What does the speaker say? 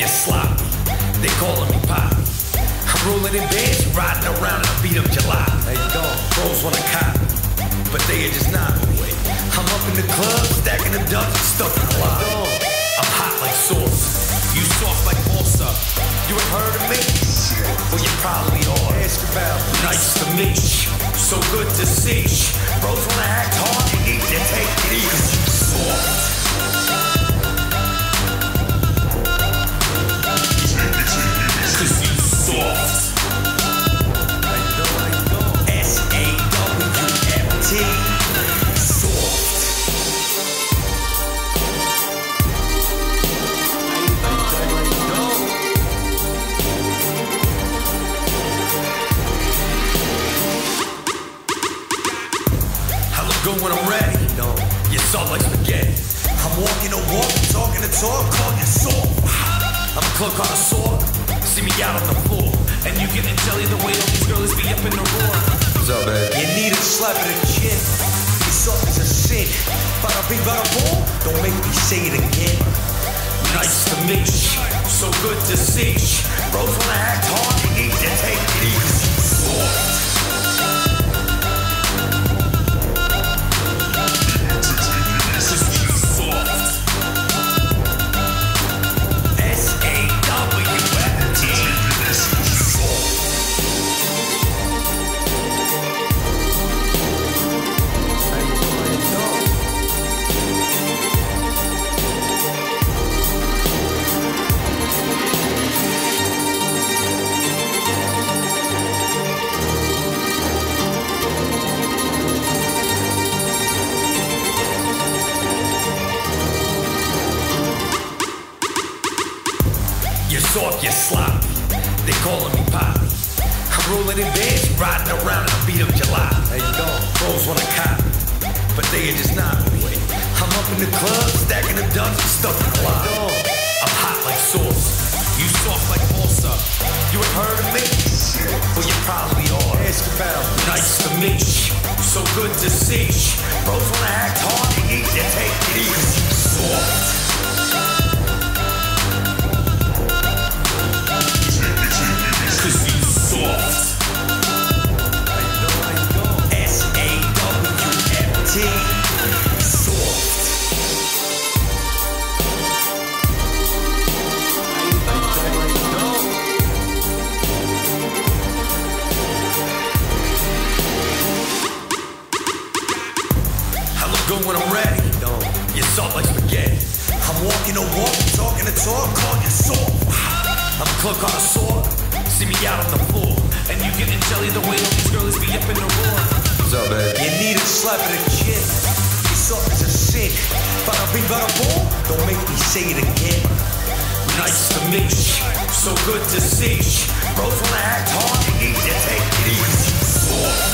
sloppy. They calling me Pop. I'm rolling in bands, riding around and I beat up July. There you go. Pros wanna cop, but they are just not away. I'm up in the club, stacking the ducks stuff in the lot. I'm hot like sauce. You soft like balsa. You ain't heard of me? Well, you probably are. Ask about. Nice to meet you. So good to see you. Bros wanna act hard, you need to take it easy. Talk, call you soft. I'm a club connoisseur. See me out on the floor, and you getting jelly the way all these girls be up in the roar. What's up, babe? You need a slap in the chin. You're soft as a sin. Bada bing, bada boom. Don't make me say it again. Nice to meet you. So good to see you. Bros wanna act hard, you need to take it easy. They calling me Poppy. I'm rolling in bands, riding around I beat up July. There you go. Bros wanna cop, but they are just not me. I'm up in the club, stacking the ducks and stuff in the lot. I'm hot like sauce. You soft like balsa. You ain't heard of me? Well, you probably are. Ask about. Nice to meet you. So good to see you. Bros wanna act hard, you need to take it easy. Good when I'm ready. You're soft like spaghetti. I'm walking a walk, talking a talk, call you soft. I'm a club sword. See me out on the floor, and you getting jelly the way all these girls be up in the roar. What's up, babe? You need a slap in the chin. You're soft as a sin. Bada bing, bada boom. Don't make me say it again. Nice to meet you. So good to see you. Bros wanna act hard, you need to take it easy.